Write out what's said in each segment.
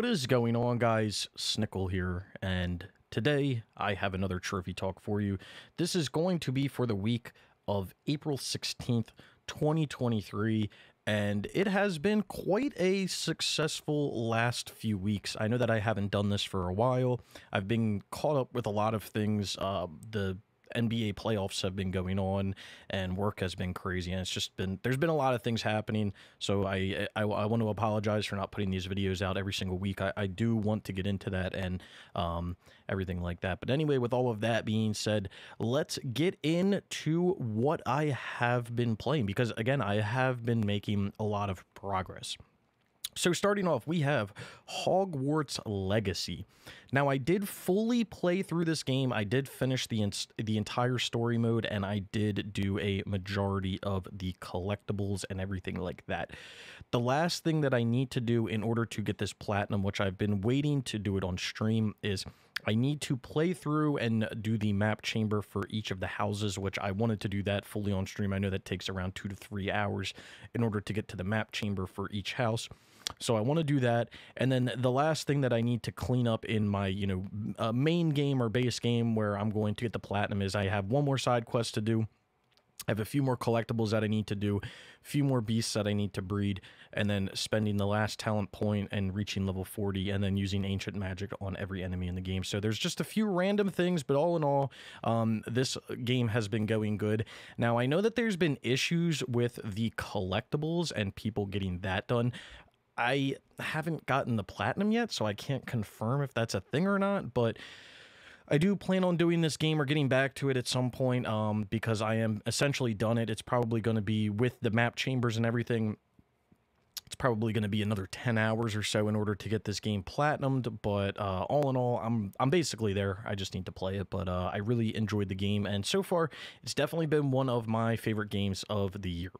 What is going on, guys? Snickel here, and today I have another trophy talk for you. This is going to be for the week of April 16th, 2023, and it has been quite a successful last few weeks. I know that I haven't done this for a while. I've been caught up with a lot of things. Uh, the NBA playoffs have been going on and work has been crazy and it's just been there's been a lot of things happening. So I I, I want to apologize for not putting these videos out every single week. I, I do want to get into that and um, everything like that. But anyway with all of that being said let's get into what I have been playing because again I have been making a lot of progress so starting off, we have Hogwarts Legacy. Now, I did fully play through this game. I did finish the the entire story mode, and I did do a majority of the collectibles and everything like that. The last thing that I need to do in order to get this platinum, which I've been waiting to do it on stream, is I need to play through and do the map chamber for each of the houses, which I wanted to do that fully on stream. I know that takes around two to three hours in order to get to the map chamber for each house. So I want to do that. And then the last thing that I need to clean up in my, you know, uh, main game or base game where I'm going to get the platinum is I have one more side quest to do. I have a few more collectibles that I need to do, a few more beasts that I need to breed, and then spending the last talent point and reaching level 40, and then using ancient magic on every enemy in the game. So there's just a few random things, but all in all, um, this game has been going good. Now, I know that there's been issues with the collectibles and people getting that done. I haven't gotten the platinum yet, so I can't confirm if that's a thing or not, but I do plan on doing this game or getting back to it at some point um, because I am essentially done it. It's probably going to be with the map chambers and everything. It's probably going to be another 10 hours or so in order to get this game platinumed, but uh, all in all, I'm I'm basically there. I just need to play it, but uh, I really enjoyed the game, and so far, it's definitely been one of my favorite games of the year.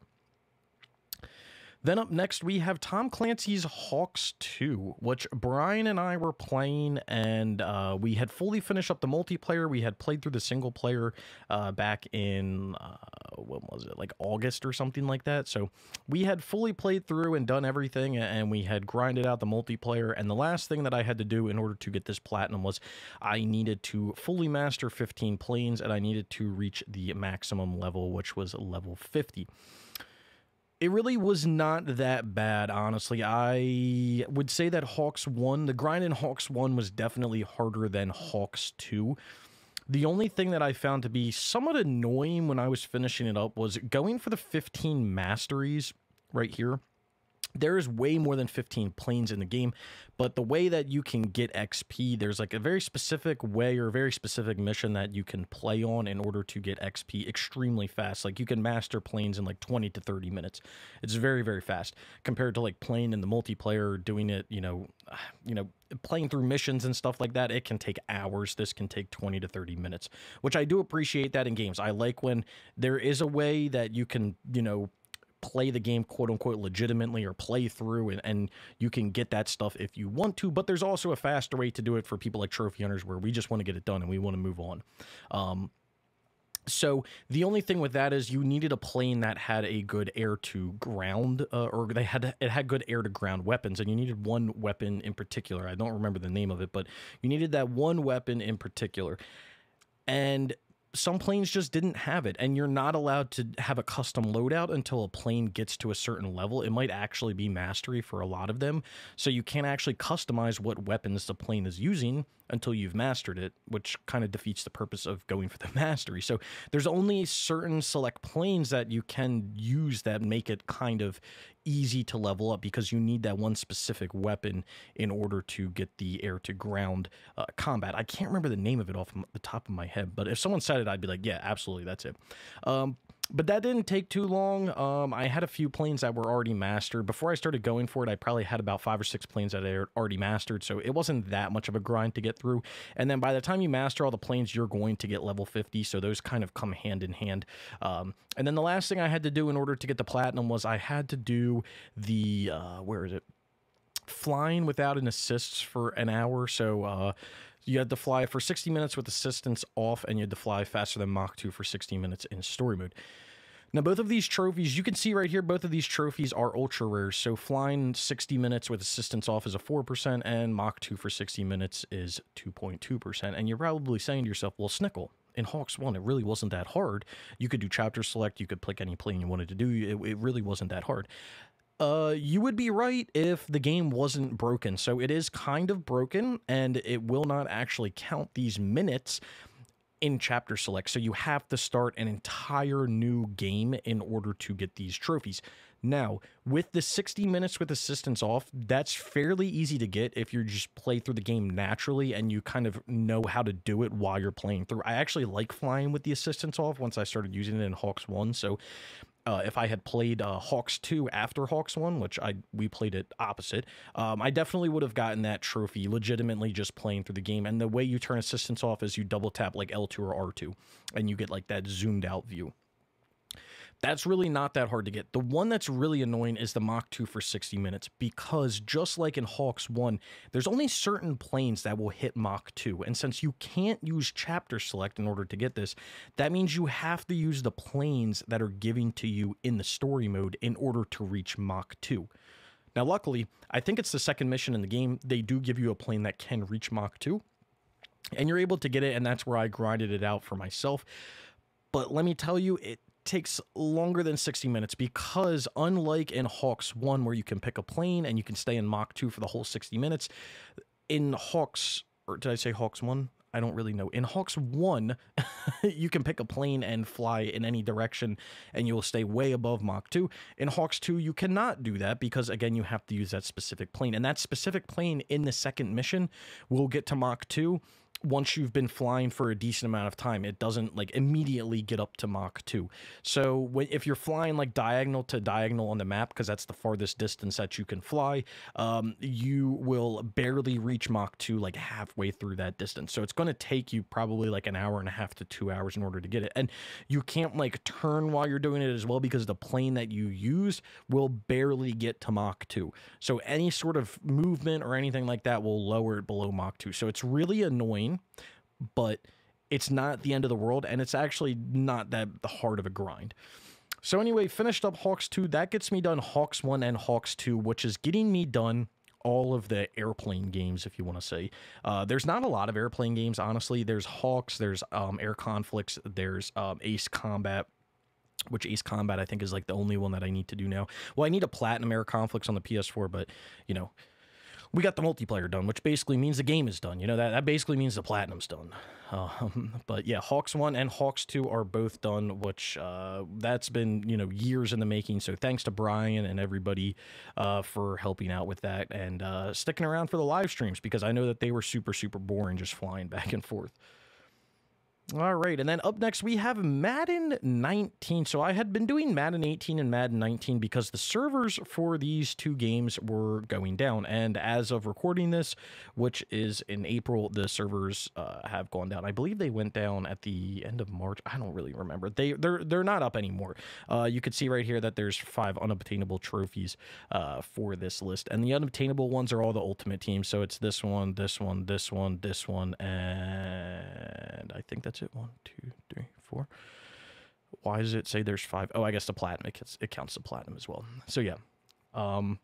Then up next, we have Tom Clancy's HAWX 2, which Brian and I were playing, and uh, we had fully finished up the multiplayer. We had played through the single player uh, back in, uh, what was it, like August or something like that. So we had fully played through and done everything, and we had grinded out the multiplayer. And the last thing that I had to do in order to get this platinum was I needed to fully master 15 planes, and I needed to reach the maximum level, which was level 50 it really was not that bad, honestly. I would say that HAWX 1, the grind in HAWX 1 was definitely harder than HAWX 2. The only thing that I found to be somewhat annoying when I was finishing it up was going for the 15 masteries right here there is way more than 15 planes in the game, but the way that you can get XP, there's like a very specific way or a very specific mission that you can play on in order to get XP extremely fast. Like you can master planes in like 20 to 30 minutes. It's very, very fast compared to like playing in the multiplayer, doing it, you know, you know, playing through missions and stuff like that. It can take hours. This can take 20 to 30 minutes, which I do appreciate that in games. I like when there is a way that you can, you know, play the game quote unquote legitimately or play through and, and you can get that stuff if you want to but there's also a faster way to do it for people like trophy hunters where we just want to get it done and we want to move on um, so the only thing with that is you needed a plane that had a good air to ground, uh, or they had it had good air to ground weapons, and you needed one weapon in particular. I don't remember the name of it, but you needed that one weapon in particular. And some planes just didn't have it and you're not allowed to have a custom loadout until a plane gets to a certain level. It might actually be mastery for a lot of them. So you can't actually customize what weapons the plane is using until you've mastered it which kind of defeats the purpose of going for the mastery so there's only certain select planes that you can use that make it kind of easy to level up because you need that one specific weapon in order to get the air to ground uh, combat. I can't remember the name of it off the top of my head, but if someone said it, I'd be like, yeah, absolutely, that's it. Um, but that didn't take too long. Um, I had a few planes that were already mastered. Before I started going for it, I probably had about five or six planes that I already mastered, so it wasn't that much of a grind to get through. And then by the time you master all the planes, you're going to get level 50, so those kind of come hand in hand. Um, and then the last thing I had to do in order to get the platinum was I had to do the, uh, where is it? Flying without an assist for an hour. So, uh, you had to fly for 60 minutes with assistance off, and you had to fly faster than Mach 2 for 60 minutes in story mode. Now, both of these trophies, you can see right here, both of these trophies are ultra rare. So, flying 60 minutes with assistance off is a 4%, and Mach 2 for 60 minutes is 2.2%. And you're probably saying to yourself, well, Snickel, in HAWX 1, it really wasn't that hard. You could do chapter select, you could pick any plane you wanted to do. It, it really wasn't that hard. Uh, you would be right if the game wasn't broken. So it is kind of broken, and it will not actually count these minutes in chapter select. So you have to start an entire new game in order to get these trophies. Now, with the 60 minutes with assistance off, that's fairly easy to get if you just play through the game naturally and you kind of know how to do it while you're playing through. I actually like flying with the assistance off once I started using it in HAWX 1. So uh, if I had played uh, HAWX 2 after HAWX 1, which I we played it opposite, um, I definitely would have gotten that trophy legitimately just playing through the game. And the way you turn assistance off is you double tap like L2 or R2, and you get like that zoomed out view. That's really not that hard to get. The one that's really annoying is the Mach 2 for 60 minutes because just like in HAWX 1, there's only certain planes that will hit Mach 2. And since you can't use chapter select in order to get this, that means you have to use the planes that are giving to you in the story mode in order to reach Mach 2. Now, luckily, I think it's the second mission in the game. They do give you a plane that can reach Mach 2, and you're able to get it, and that's where I grinded it out for myself. But let me tell you, it takes longer than 60 minutes because unlike in HAWX 1 where you can pick a plane and you can stay in Mach 2 for the whole 60 minutes, in HAWX or did I say HAWX 1? I don't really know. In HAWX 1, you can pick a plane and fly in any direction and you will stay way above Mach 2. In HAWX 2, you cannot do that because, again, you have to use that specific plane. And that specific plane in the second mission will get to Mach 2 once you've been flying for a decent amount of time, it doesn't like immediately get up to Mach 2. So when, if you're flying like diagonal to diagonal on the map, because that's the farthest distance that you can fly, um, you will barely reach Mach 2 like halfway through that distance. So it's going to take you probably like an hour and a half to two hours in order to get it. And you can't like turn while you're doing it as well because the plane that you use will barely get to Mach 2. So any sort of movement or anything like that will lower it below Mach 2. So it's really annoying but it's not the end of the world, and it's actually not that the hard of a grind. So anyway, finished up HAWX 2. That gets me done HAWX 1 and HAWX 2, which is getting me done all of the airplane games, if you want to say. Uh, there's not a lot of airplane games, honestly. There's HAWX, there's um, Air Conflicts, there's um, Ace Combat, which Ace Combat I think is like the only one that I need to do now. Well, I need a Platinum Air Conflicts on the PS4, but you know, we got the multiplayer done, which basically means the game is done. You know, that, that basically means the platinum's done. Um, but yeah, HAWX 1 and HAWX 2 are both done, which uh, that's been, you know, years in the making. So thanks to Brian and everybody uh, for helping out with that and uh, sticking around for the live streams because I know that they were super, super boring just flying back and forth. All right, and then up next we have Madden 19. So I had been doing Madden 18 and Madden 19 because the servers for these two games were going down, and as of recording this, which is in April, the servers uh, have gone down. I believe they went down at the end of March. I don't really remember. They they're they're not up anymore. Uh, you can see right here that there's five unobtainable trophies uh, for this list, and the unobtainable ones are all the ultimate teams. So it's this one, this one, this one, this one, and I think that's it? One, two, three, four. Why does it say there's five? Oh, I guess the platinum. It, it counts the platinum as well. So yeah. Um,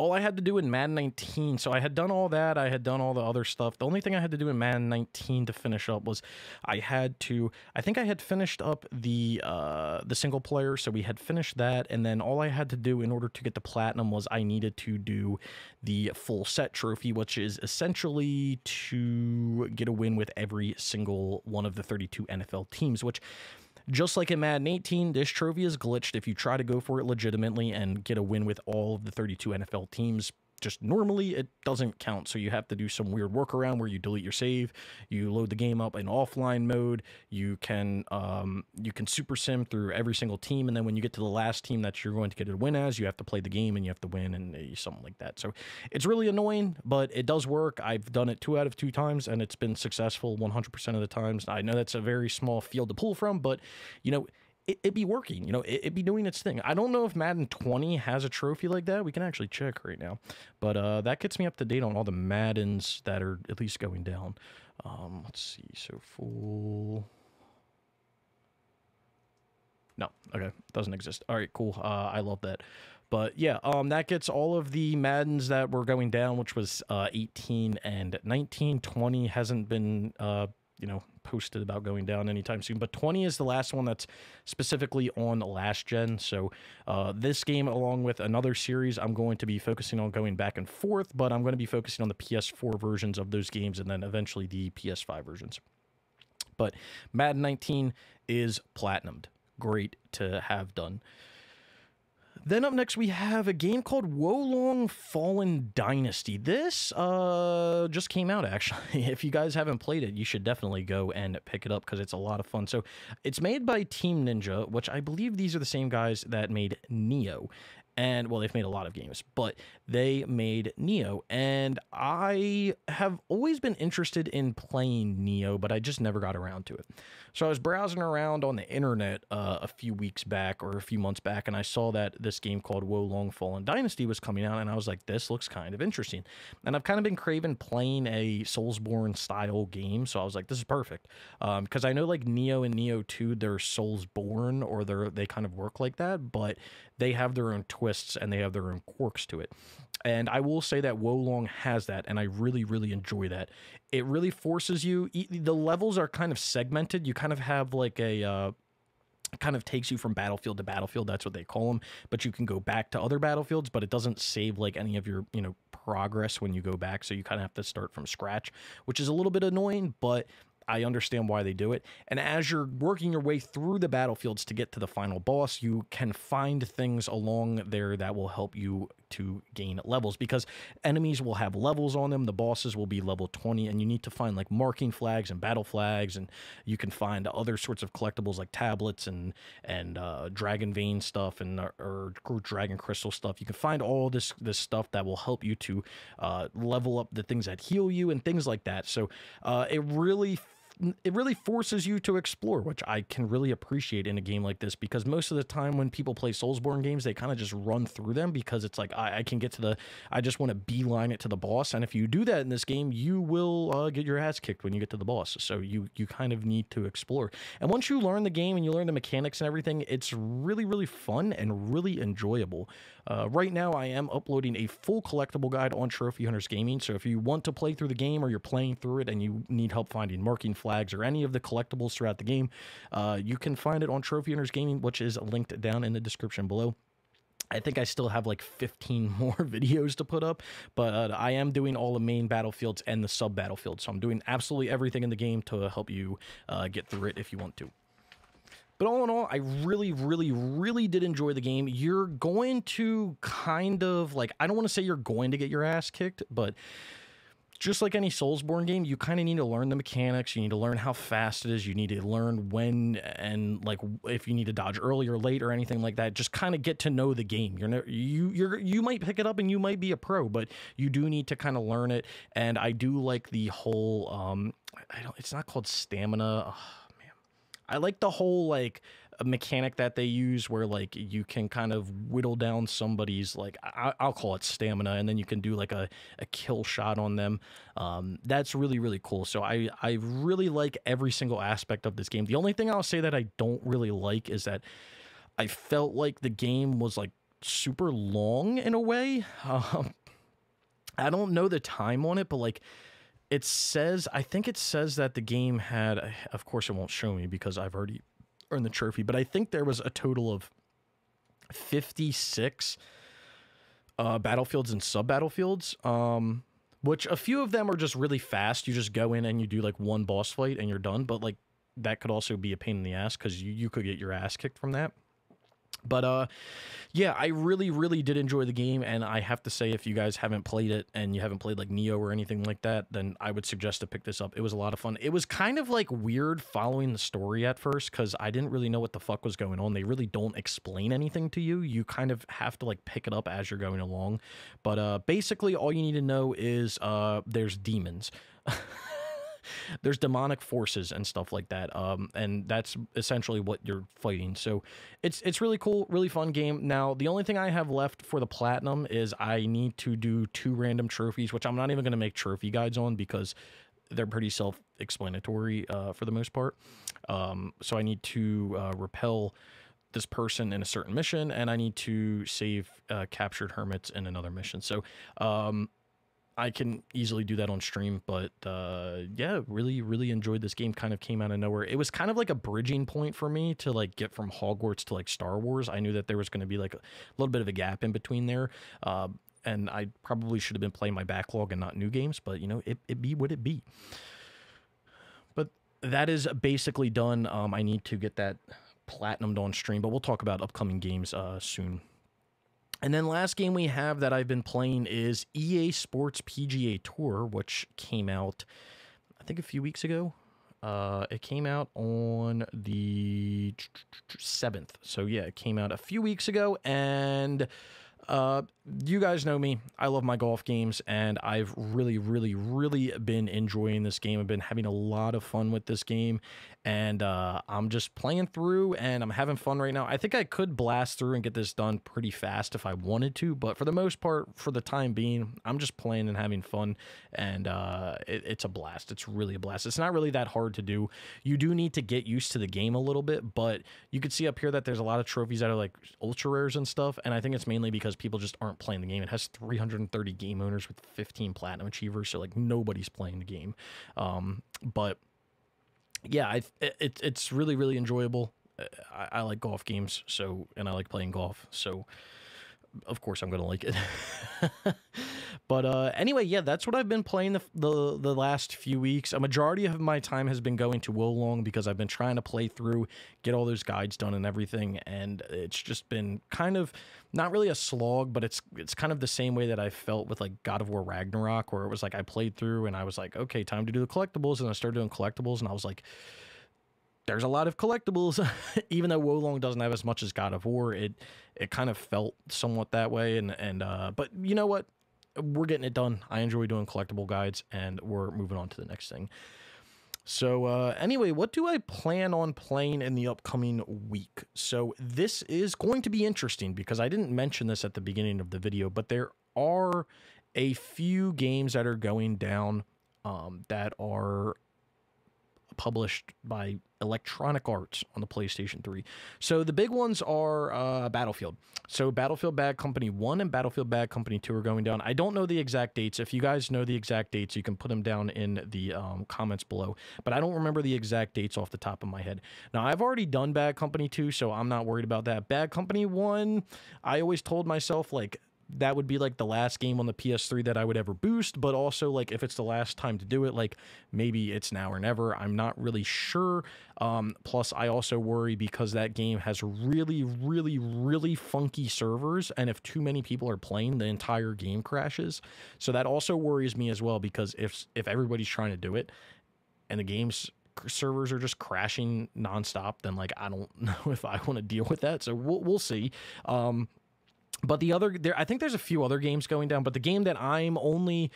all I had to do in Madden 19, so I had done all that. I had done all the other stuff. The only thing I had to do in Madden 19 to finish up was I had to. I think I had finished up the uh, the single player, so we had finished that, and then all I had to do in order to get the platinum was I needed to do the full set trophy, which is essentially to get a win with every single one of the 32 NFL teams, which just like in Madden 18, this trophy is glitched if you try to go for it legitimately and get a win with all of the 32 NFL teams just normally it doesn't count. So you have to do some weird workaround where you delete your save, you load the game up in offline mode. You can um, you can super sim through every single team, and then when you get to the last team that you're going to get a win as, you have to play the game and you have to win and uh, something like that. So it's really annoying, but it does work. I've done it two out of two times, and it's been successful 100% of the times. I know that's a very small field to pull from, but you know it, would be working. You know, it, would be doing its thing. I don't know if Madden 20 has a trophy like that. We can actually check right now. But uh, that gets me up to date on all the Maddens that are at least going down. Um, let's see. So full. No, okay, doesn't exist. All right, cool. Uh, I love that. But yeah, um, that gets all of the Maddens that were going down, which was uh, 18 and 19. 20 hasn't been, uh, you know, posted about going down anytime soon. But 20 is the last one that's specifically on last gen. So uh, this game, along with another series, I'm going to be focusing on going back and forth. But I'm going to be focusing on the PS4 versions of those games and then eventually the PS5 versions. But Madden 19 is platinumed. Great to have done. Then up next we have a game called Wo Long Fallen Dynasty. This uh just came out actually. If you guys haven't played it, you should definitely go and pick it up because it's a lot of fun. So it's made by Team Ninja, which I believe these are the same guys that made Nioh and well they've made a lot of games but they made Nioh, and i have always been interested in playing Nioh, but i just never got around to it. So i was browsing around on the internet uh, a few weeks back or a few months back and i saw that this game called wo long fallen dynasty was coming out and i was like this looks kind of interesting. And i've kind of been craving playing a soulsborne style game so i was like this is perfect. Because um, i know like Nioh and Nioh 2 they're soulsborne or they're they kind of work like that but they have their own twists and they have their own quirks to it. And I will say that Wo Long has that, and I really, really enjoy that. It really forces you. The levels are kind of segmented. You kind of have like a. Uh, kind of takes you from battlefield to battlefield that's what they call them but you can go back to other battlefields but it doesn't save like any of your you know progress when you go back so you kind of have to start from scratch which is a little bit annoying but I understand why they do it. And as you're working your way through the battlefields to get to the final boss, you can find things along there that will help you to gain levels because enemies will have levels on them. The bosses will be level 20, and you need to find like marking flags and battle flags, and you can find other sorts of collectibles like tablets and and uh, dragon vein stuff and or, or, dragon crystal stuff. You can find all this this stuff that will help you to uh, level up the things that heal you and things like that. So uh, it really it really forces you to explore, which I can really appreciate in a game like this because most of the time when people play Soulsborne games, they kind of just run through them because it's like I, I, can get to the, I just want to beeline it to the boss, and if you do that in this game, you will uh, get your ass kicked when you get to the boss. So you you kind of need to explore, and once you learn the game and you learn the mechanics and everything, it's really really fun and really enjoyable. Uh, right now, I am uploading a full collectible guide on Trophy Hunters Gaming. So if you want to play through the game or you're playing through it and you need help finding marking flags or any of the collectibles throughout the game, uh, you can find it on Trophy Hunters Gaming, which is linked down in the description below. I think I still have like 15 more videos to put up, but uh, I am doing all the main battlefields and the sub battlefields. So I'm doing absolutely everything in the game to help you uh, get through it if you want to. But all in all, I really, really, really did enjoy the game. You're going to kind of like, I don't want to say you're going to get your ass kicked, but just like any Soulsborne game, you kind of need to learn the mechanics. You need to learn how fast it is. You need to learn when and like if you need to dodge early or late or anything like that. Just kind of get to know the game. You're ne- you you're you might pick it up and you might be a pro, but you do need to kind of learn it. And I do like the whole um I don't it's not called stamina. Oh, I like the whole like mechanic that they use where like you can kind of whittle down somebody's like I, will call it stamina and then you can do like a, a kill shot on them. Um, that's really really cool. So I, I really like every single aspect of this game. The only thing i'll say that i don't really like is that i felt like the game was like super long in a way. Um, i don't know the time on it but like it says I think it says that the game had of course it won't show me because I've already earned the trophy, but I think there was a total of 56 uh, battlefields and sub battlefields. Um, which a few of them are just really fast. You just go in and you do like one boss fight and you're done. But like that could also be a pain in the ass because you, you could get your ass kicked from that. But uh yeah, I really really did enjoy the game and I have to say if you guys haven't played it and you haven't played like Nioh or anything like that, then I would suggest to pick this up. It was a lot of fun. It was kind of like weird following the story at first cuz I didn't really know what the fuck was going on. They really don't explain anything to you. You kind of have to like pick it up as you're going along. But uh basically all you need to know is uh there's demons. there's demonic forces and stuff like that. Um, and that's essentially what you're fighting. So it's it's really cool, really fun game. Now the only thing I have left for the platinum is I need to do two random trophies, which I'm not even going to make trophy guides on because they're pretty self-explanatory uh, for the most part. Um, so I need to uh, repel this person in a certain mission, and I need to save uh, captured hermits in another mission. So, um, I can easily do that on stream, but uh, yeah, really, really enjoyed this game. Kind of came out of nowhere. It was kind of like a bridging point for me to like get from Hogwarts to like Star Wars. I knew that there was going to be like a little bit of a gap in between there, uh, and I probably should have been playing my backlog and not new games. But you know, it it be what it be. But that is basically done. Um, I need to get that platinumed on stream, but we'll talk about upcoming games uh, soon. And then last game we have that I've been playing is EA Sports PGA Tour, which came out I think a few weeks ago. Uh, it came out on the seventh, so yeah, it came out a few weeks ago, and uh, you guys know me. I love my golf games, and I've really, really, really been enjoying this game. I've been having a lot of fun with this game, and uh, I'm just playing through, and I'm having fun right now. I think I could blast through and get this done pretty fast if I wanted to, but for the most part, for the time being, I'm just playing and having fun, and uh, it, it's a blast. It's really a blast. It's not really that hard to do. You do need to get used to the game a little bit, but you can see up here that there's a lot of trophies that are like ultra rares and stuff, and I think it's mainly because people just aren't playing the game. It has 330 game owners with 15 platinum achievers, so like nobody's playing the game. Um, but yeah, I it, it's really really enjoyable. I, I like golf games, so and I like playing golf, so of course I'm gonna like it. but uh, anyway, yeah, that's what I've been playing the, the the last few weeks. A majority of my time has been going to Wo Long because I've been trying to play through, get all those guides done and everything, and it's just been kind of not really a slog, but it's it's kind of the same way that I felt with like God of War Ragnarok, where it was like I played through and I was like, okay, time to do the collectibles, and I started doing collectibles, and I was like there's a lot of collectibles. Even though Wo Long doesn't have as much as God of War, it it kind of felt somewhat that way. And and uh, but you know what? We're getting it done. I enjoy doing collectible guides, and we're moving on to the next thing. So uh, anyway, what do I plan on playing in the upcoming week? So this is going to be interesting because I didn't mention this at the beginning of the video, but there are a few games that are going down um, that are published by Electronic Arts on the PlayStation 3. So the big ones are uh, Battlefield. So Battlefield Bad Company 1 and Battlefield Bad Company 2 are going down. I don't know the exact dates. If you guys know the exact dates, you can put them down in the um, comments below. But I don't remember the exact dates off the top of my head. Now, I've already done Bad Company 2, so I'm not worried about that. Bad Company 1, I always told myself, like, that would be like the last game on the PS3 that I would ever boost, but also like if it's the last time to do it, like maybe it's now or never. I'm not really sure. Um, plus, I also worry because that game has really, really, really funky servers, and if too many people are playing, the entire game crashes. So that also worries me as well because if if everybody's trying to do it, and the game's servers are just crashing nonstop, then like I don't know if I want to deal with that. So we'll we'll see. Um, but the other there, I think there's a few other games going down, but the game that I'm only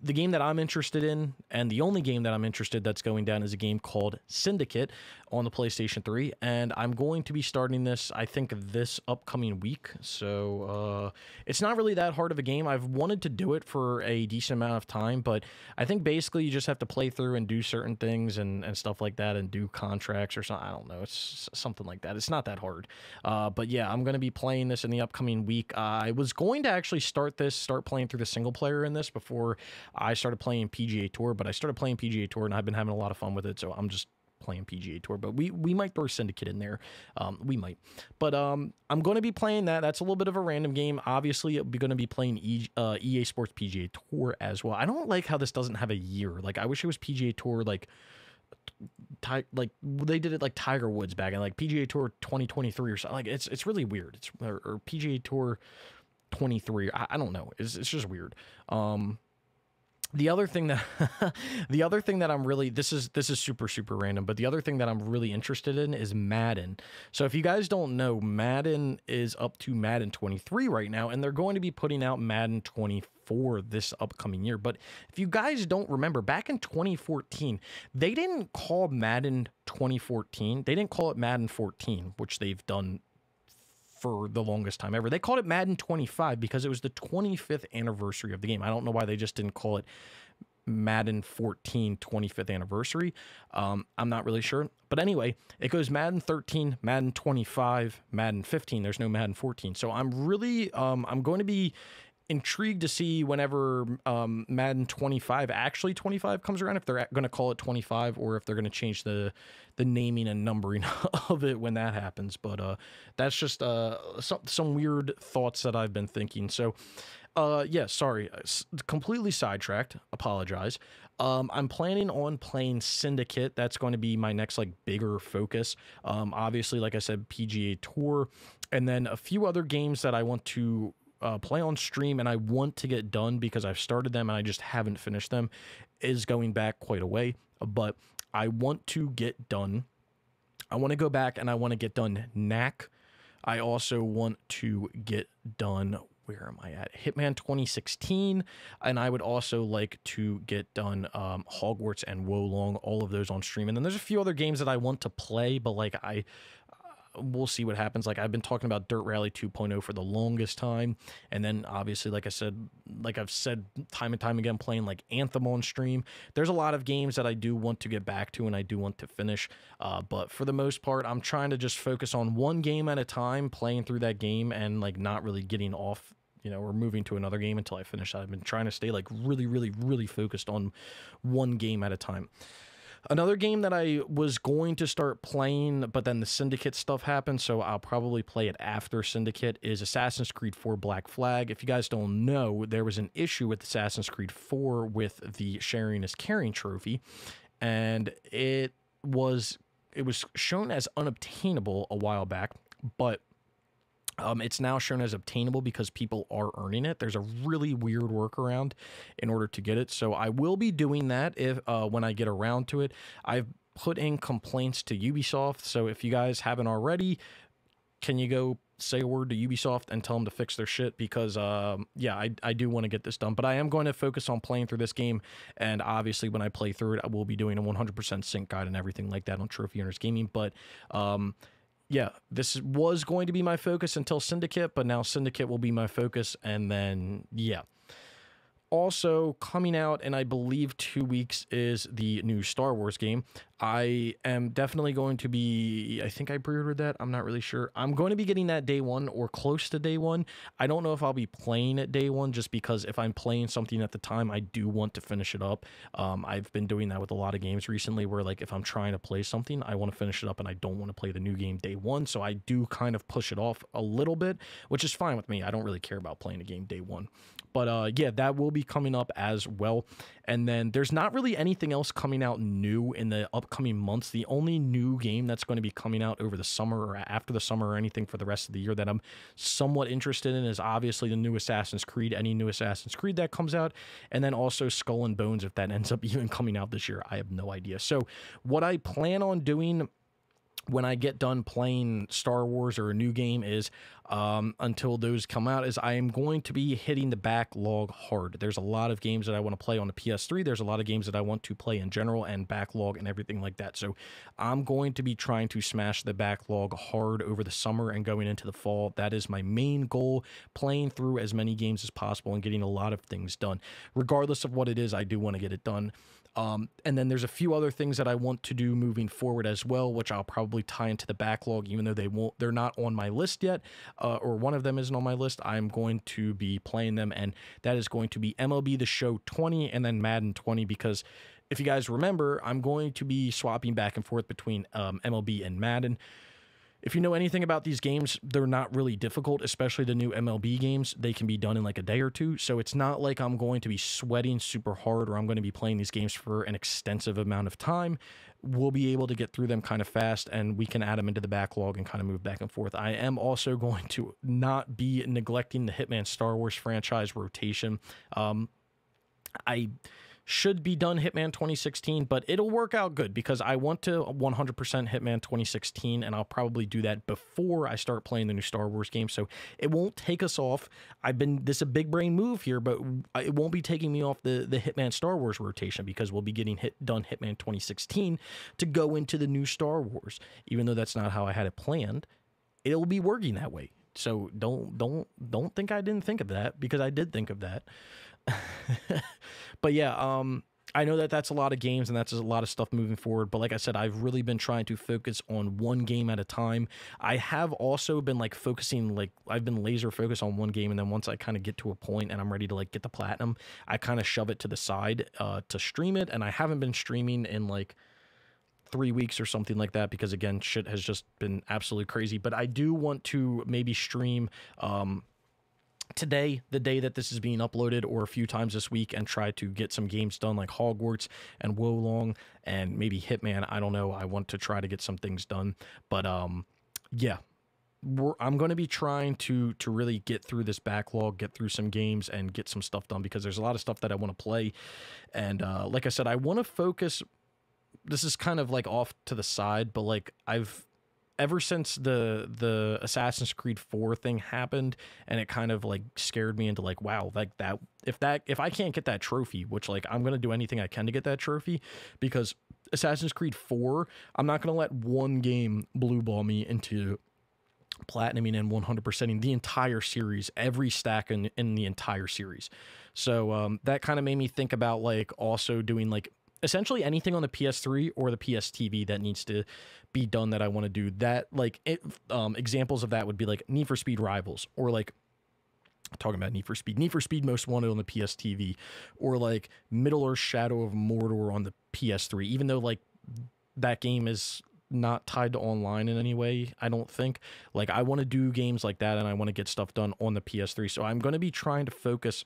the game that I'm interested in, and the only game that I'm interested that's going down is a game called Syndicate on the PlayStation 3. And I'm going to be starting this, I think, this upcoming week. So uh, it's not really that hard of a game. I've wanted to do it for a decent amount of time, but I think basically you just have to play through and do certain things and, and stuff like that and do contracts or something. I don't know. It's something like that. It's not that hard. Uh, but yeah, I'm going to be playing this in the upcoming week. I was going to actually start this, start playing through the single player in this before I started playing PGA Tour, but I started playing PGA Tour and I've been having a lot of fun with it. So I'm just playing PGA Tour, but we we might throw Syndicate in there. Um, we might, but um, I'm going to be playing that. That's a little bit of a random game. Obviously, we're going to be playing e, uh, EA Sports PGA Tour as well. I don't like how this doesn't have a year. Like I wish it was PGA Tour like. Ty, like they did it like Tiger Woods back in like PGA Tour 2023 or something. Like it's it's really weird. It's or, or PGA Tour 23. I, I, don't know. It's it's just weird. Um, the other thing that the other thing that I'm really this is this is super super random, but the other thing that I'm really interested in is Madden. So if you guys don't know, Madden is up to Madden 23 right now and they're going to be putting out Madden 24 this upcoming year. But if you guys don't remember, back in 2014, they didn't call Madden 2014. They didn't call it Madden 14, which they've done for the longest time ever. They called it Madden 25 because it was the 25th anniversary of the game. I don't know why they just didn't call it Madden 14 25th anniversary. Um, I'm not really sure. But anyway, it goes Madden 13, Madden 25, Madden 15. There's no Madden 14. So I'm really, um, I'm going to be intrigued to see whenever um, Madden 25 actually 25 comes around if they're going to call it 25 or if they're going to change the the naming and numbering of it when that happens. But uh, that's just uh, some some weird thoughts that I've been thinking. So. Uh, yeah, sorry, completely sidetracked. Apologize. Um, I'm planning on playing Syndicate. That's going to be my next like bigger focus. Um, obviously, like I said, PGA Tour, and then a few other games that I want to uh, play on stream and I want to get done because I've started them and I just haven't finished them is going back quite a way. But I want to get done. I want to go back and I want to get done Knack. I also want to get done. Where am I at? Hitman 2016. And I would also like to get done um, Hogwarts and Wo Long, all of those on stream. And then there's a few other games that I want to play, but like I we'll see what happens. Like I've been talking about Dirt Rally 2.0 for the longest time, and then obviously, like I said, like I've said time and time again, playing like Anthem on stream. There's a lot of games that I do want to get back to and I do want to finish, uh, but for the most part, I'm trying to just focus on one game at a time, playing through that game, and like not really getting off you know, or moving to another game until I finish. that. I've been trying to stay like really, really, really focused on one game at a time. Another game that I was going to start playing, but then the Syndicate stuff happened, so I'll probably play it after Syndicate, is Assassin's Creed 4 Black Flag. If you guys don't know, there was an issue with Assassin's Creed 4 with the sharing is caring trophy, and it was it was shown as unobtainable a while back, but um, it's now shown as obtainable because people are earning it. There's a really weird workaround in order to get it. So I will be doing that if uh, when I get around to it. I've put in complaints to Ubisoft. So if you guys haven't already, can you go say a word to Ubisoft and tell them to fix their shit? Because um, yeah, I, I do want to get this done. But I am going to focus on playing through this game. And obviously, when I play through it, I will be doing a 100% sync guide and everything like that on Trophy Hunters Gaming. But um, yeah, this was going to be my focus until Syndicate, but now Syndicate will be my focus. And then, yeah also coming out in I believe two weeks is the new Star Wars game. I am definitely going to be. I think I pre-ordered that. I'm not really sure. I'm going to be getting that day one or close to day one. I don't know if I'll be playing at day one, just because if I'm playing something at the time, I do want to finish it up. Um, I've been doing that with a lot of games recently, where like if I'm trying to play something, I want to finish it up, and I don't want to play the new game day one. So I do kind of push it off a little bit, which is fine with me. I don't really care about playing a game day one. But uh, yeah, that will be coming up as well. And then there's not really anything else coming out new in the upcoming months. The only new game that's going to be coming out over the summer or after the summer or anything for the rest of the year that I'm somewhat interested in is obviously the new Assassin's Creed, any new Assassin's Creed that comes out, and then also Skull and Bones if that ends up even coming out this year. I have no idea. So, what I plan on doing when I get done playing Star Wars or a new game is um, until those come out is I am going to be hitting the backlog hard. There's a lot of games that I want to play on the PS3. There's a lot of games that I want to play in general and backlog and everything like that. So I'm going to be trying to smash the backlog hard over the summer and going into the fall. That is my main goal, playing through as many games as possible and getting a lot of things done. Regardless of what it is, I do want to get it done. Um, and then there's a few other things that I want to do moving forward as well, which I'll probably tie into the backlog, even though they won't, they're not on my list yet, uh, or one of them isn't on my list. I'm going to be playing them, and that is going to be MLB The Show 20 and then Madden 20 because if you guys remember, I'm going to be swapping back and forth between um, MLB and Madden. If you know anything about these games, they're not really difficult, especially the new MLB games. They can be done in like a day or two. So it's not like I'm going to be sweating super hard or I'm going to be playing these games for an extensive amount of time. We'll be able to get through them kind of fast and we can add them into the backlog and kind of move back and forth. I am also going to not be neglecting the Hitman Star Wars franchise rotation. Um, I should be done Hitman 2016, but it'll work out good because I want to 100% Hitman 2016, and I'll probably do that before I start playing the new Star Wars game. So it won't take us off. I've been this is a big brain move here, but it won't be taking me off the the Hitman Star Wars rotation because we'll be getting hit done Hitman 2016 to go into the new Star Wars. Even though that's not how I had it planned, it'll be working that way. So don't don't don't think I didn't think of that because I did think of that. but yeah, um, I know that that's a lot of games and that's a lot of stuff moving forward, but like I said, I've really been trying to focus on one game at a time. I have also been like focusing, like, I've been laser focused on one game, and then once I kind of get to a point and I'm ready to like get the platinum, I kind of shove it to the side uh, to stream it. And I haven't been streaming in like three weeks or something like that because again, shit has just been absolutely crazy. But I do want to maybe stream. Um, today, the day that this is being uploaded, or a few times this week, and try to get some games done like Hogwarts and Wo Long and maybe Hitman. I don't know. I want to try to get some things done, but um, yeah. I'm going to be trying to to really get through this backlog, get through some games, and get some stuff done because there's a lot of stuff that I want to play, and uh, like I said, I want to focus. This is kind of like off to the side, but like I've ever since the the Assassin's Creed 4 thing happened and it kind of like scared me into like wow like that if that if I can't get that trophy which like I'm going to do anything I can to get that trophy because Assassin's Creed 4 I'm not going to let one game blue ball me into platinuming and 100%ing the entire series every stack in, in the entire series. So um, that kind of made me think about like also doing like essentially anything on the PS3 or the PS TV that needs to be done that I want to do. That like it, um, examples of that would be like Need for Speed Rivals or like talking about Need for Speed, Need for Speed Most Wanted on the PS TV, or like Middle Earth Shadow of Mordor on the PS3. Even though like that game is not tied to online in any way, I don't think. Like I want to do games like that and I want to get stuff done on the PS3. So I'm going to be trying to focus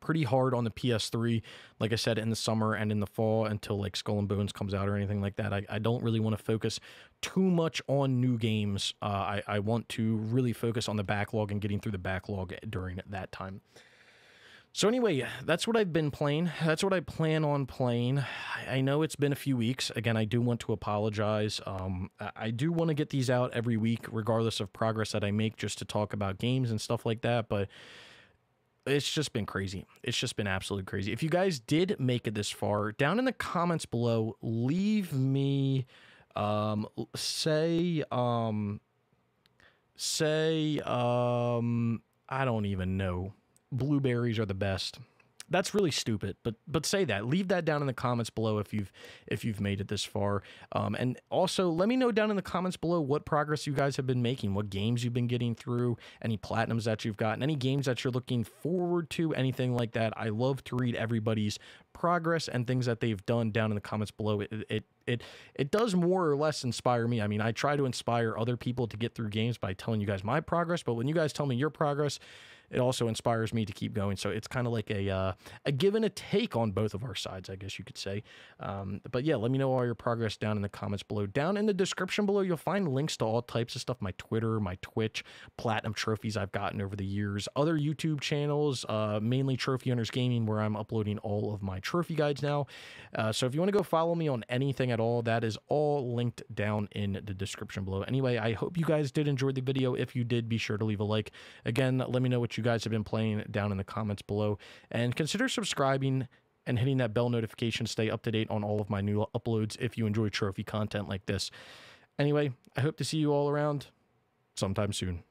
pretty hard on the PS3, like I said, in the summer and in the fall until like Skull and Bones comes out or anything like that. I, I don't really want to focus too much on new games. Uh, I, I want to really focus on the backlog and getting through the backlog during that time. So anyway, that's what I've been playing. That's what I plan on playing. I know it's been a few weeks. Again, I do want to apologize. Um, I do want to get these out every week, regardless of progress that I make, just to talk about games and stuff like that. But it's just been crazy. It's just been absolutely crazy. If you guys did make it this far, down in the comments below, leave me um say um say um I don't even know. Blueberries are the best that's really stupid. But but say that. Leave that down in the comments below if you've if you've made it this far. Um, and also let me know down in the comments below what progress you guys have been making, what games you've been getting through, any platinums that you've gotten, any games that you're looking forward to, anything like that. I love to read everybody's progress and things that they've done down in the comments below. It it it it does more or less inspire me. I mean, I try to inspire other people to get through games by telling you guys my progress, but when you guys tell me your progress, it also inspires me to keep going. So it's kind of like a uh, a give and a take on both of our sides, I guess you could say. Um, but yeah, let me know all your progress down in the comments below. Down in the description below, you'll find links to all types of stuff: my Twitter, my Twitch, platinum trophies I've gotten over the years, other YouTube channels, uh, mainly Trophy Hunters Gaming, where I'm uploading all of my trophy guides now. Uh, so if you want to go follow me on anything at all, that is all linked down in the description below. Anyway, I hope you guys did enjoy the video. If you did, be sure to leave a like. Again, let me know what you guys have been playing down in the comments below. And consider subscribing and hitting that bell notification to stay up to date on all of my new uploads if you enjoy trophy content like this. Anyway, I hope to see you all around sometime soon.